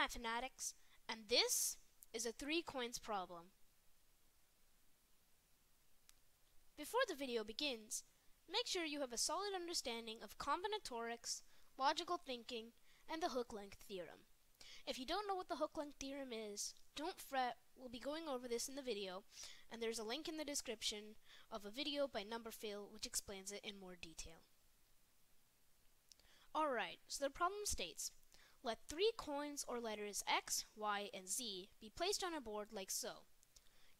Mathematics, and this is a three coins problem. Before the video begins, make sure you have a solid understanding of combinatorics, logical thinking, and the hook-length theorem. If you don't know what the hook-length theorem is, don't fret, we'll be going over this in the video, and there's a link in the description of a video by Numberphile which explains it in more detail. Alright, so the problem states, let three coins or letters X, Y, and Z be placed on a board like so.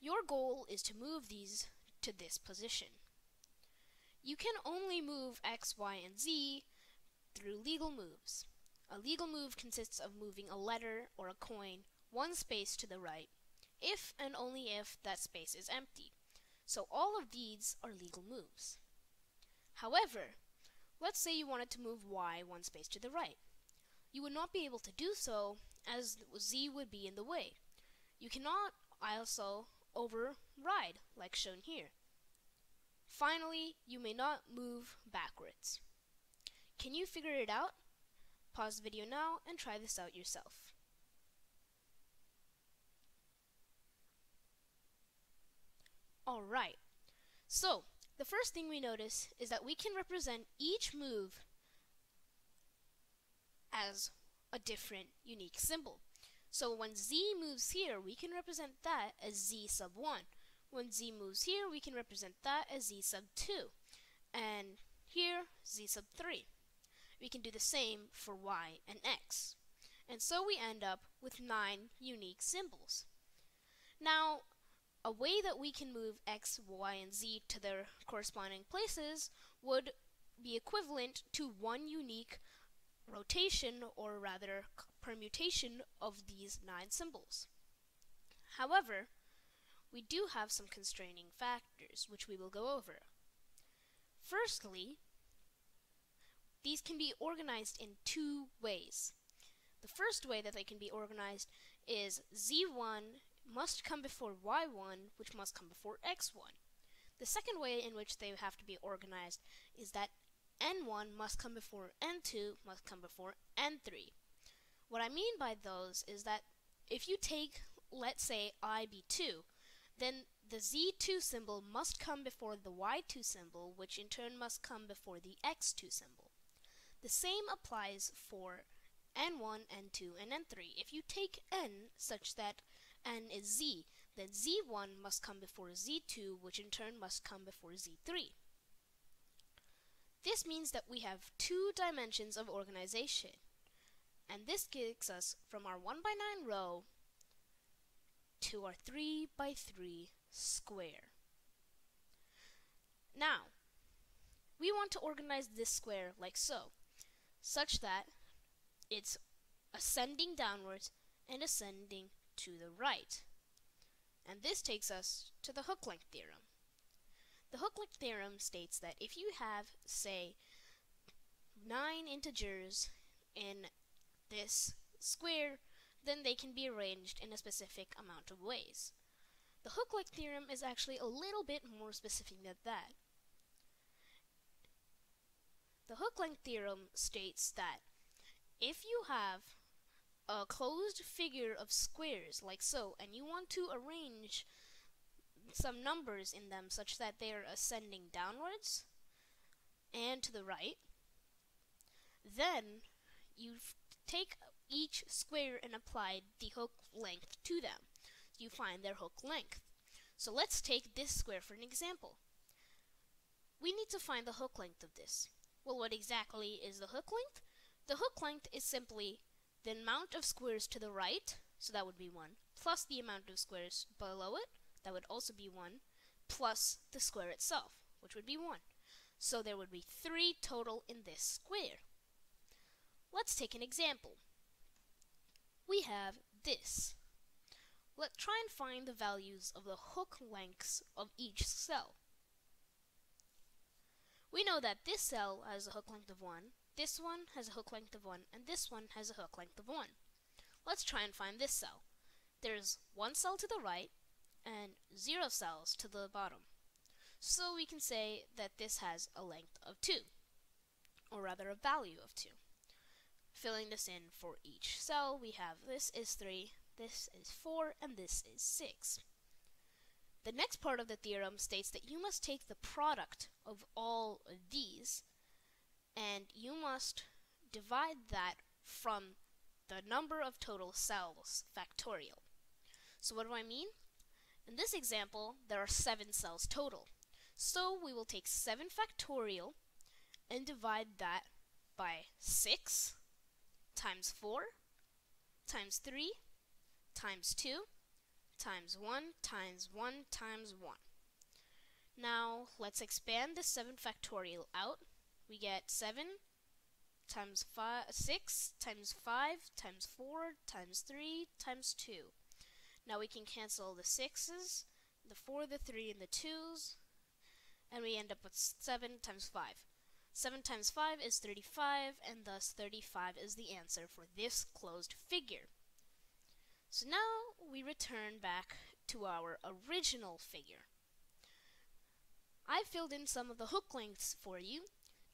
Your goal is to move these to this position. You can only move X, Y, and Z through legal moves. A legal move consists of moving a letter or a coin one space to the right, if and only if that space is empty. So all of these are legal moves. However, let's say you wanted to move y one space to the right. You would not be able to do so as z would be in the way. You cannot also override like shown here. Finally, you may not move backwards. Can you figure it out? Pause the video now and try this out yourself. Alright, so the first thing we notice is that we can represent each move as a different unique symbol. So when z moves here, we can represent that as z sub 1. When z moves here, we can represent that as z sub 2. And here, z sub 3. We can do the same for y and x. And so we end up with 9 unique symbols. Now, a way that we can move x, y, and z to their corresponding places would be equivalent to one unique rotation, or rather permutation, of these nine symbols. However, we do have some constraining factors, which we will go over. Firstly, these can be organized in two ways. The first way that they can be organized is Z1 must come before y1, which must come before x1. The second way in which they have to be organized is that n1 must come before n2, must come before n3. What I mean by those is that if you take, let's say, i be 2, then the z2 symbol must come before the y2 symbol, which in turn must come before the x2 symbol. The same applies for n1, n2, and n3. If you take n such that n is z, then z1 must come before z2, which in turn must come before z3. This means that we have two dimensions of organization, and this gets us from our 1 by 9 row to our 3 by 3 square. Now, we want to organize this square like so, such that it's ascending downwards and ascending to the right. And this takes us to the hook length theorem. The hook length theorem states that if you have, say, nine integers in this square, then they can be arranged in a specific amount of ways. The hook length theorem is actually a little bit more specific than that. The hook length theorem states that if you have a closed figure of squares like so and you want to arrange some numbers in them such that they are ascending downwards and to the right. Then you take each square and apply the hook length to them. You find their hook length. So let's take this square for an example. We need to find the hook length of this. Well what exactly is the hook length? The hook length is simply the amount of squares to the right, so that would be 1, plus the amount of squares below it, that would also be 1, plus the square itself, which would be 1. So there would be 3 total in this square. Let's take an example. We have this. Let's try and find the values of the hook lengths of each cell. We know that this cell has a hook length of 1, this one has a hook length of 1, and this one has a hook length of 1. Let's try and find this cell. There's one cell to the right, and zero cells to the bottom. So we can say that this has a length of 2, or rather a value of 2. filling this in for each cell. We have this is 3, this is 4, and this is 6. The next part of the theorem states that you must take the product of all of these and you must divide that from the number of total cells factorial. So what do I mean? In this example, there are 7 cells total. So we will take 7 factorial and divide that by 6 times 4 times 3 times 2 times 1 times 1 times 1. Now let's expand the 7 factorial out. We get 7 times five, 6 times 5 times 4 times 3 times 2. Now we can cancel the 6's, the 4, the 3, and the 2's, and we end up with 7 times 5. 7 times 5 is 35, and thus 35 is the answer for this closed figure. So now we return back to our original figure. I filled in some of the hook lengths for you.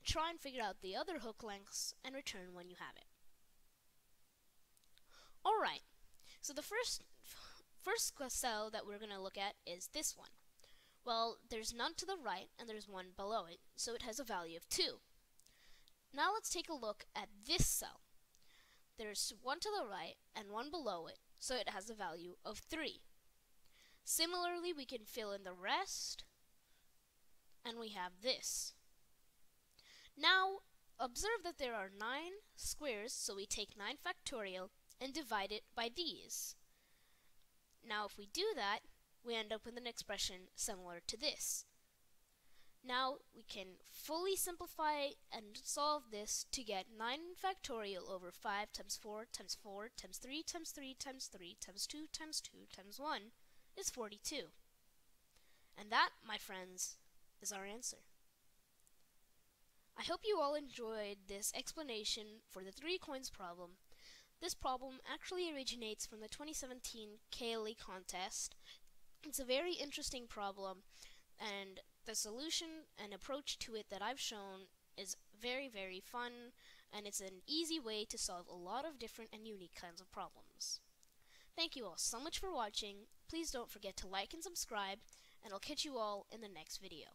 Try and figure out the other hook lengths and return when you have it. Alright, so the first, first cell that we're going to look at is this one. Well, there's none to the right and there's one below it, so it has a value of 2. Now let's take a look at this cell. There's one to the right and one below it, so it has a value of 3. Similarly, we can fill in the rest, and we have this. Now, observe that there are 9 squares, so we take 9 factorial and divide it by these. Now, if we do that, we end up with an expression similar to this. Now we can fully simplify and solve this to get 9 factorial over 5 times 4 times 4 times 3 times 3 times 3 times 2 times 2 times 1 is 42. And that, my friends, is our answer. I hope you all enjoyed this explanation for the three coins problem. This problem actually originates from the 2017 Cayley contest. It's a very interesting problem and the solution and approach to it that I've shown is very, very fun, and it's an easy way to solve a lot of different and unique kinds of problems. Thank you all so much for watching. Please don't forget to like and subscribe, and I'll catch you all in the next video.